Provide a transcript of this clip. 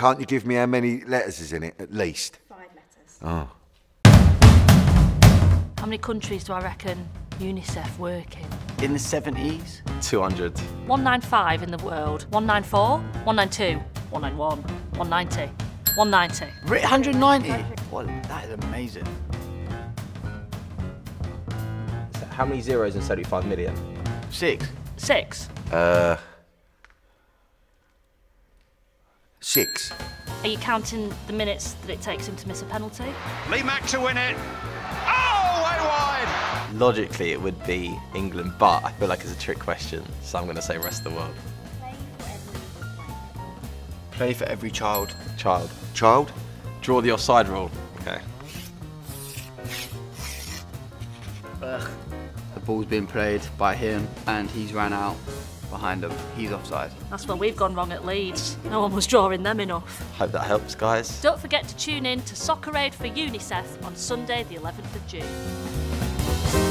Can't you give me how many letters is in it, at least? Five letters. Oh. How many countries do I reckon UNICEF work in? In the 70s? 200. 195 in the world. 194, 192, 191, 190, 190. 190? Well, that is amazing. So how many zeros in 75 million? Six. Six. Uh. Six. Are you counting the minutes that it takes him to miss a penalty? Lee Mack to win it. Oh, way wide. Logically, it would be England, but I feel like it's a trick question, so I'm going to say rest of the world. Play for every child. Child. Child? Draw the offside rule. Okay. Ugh. The ball's been played by him and he's ran out behind him. He's offside. That's where we've gone wrong at Leeds. No one was drawing them enough. Hope that helps, guys. Don't forget to tune in to Soccer Aid for UNICEF on Sunday, the 11th of June.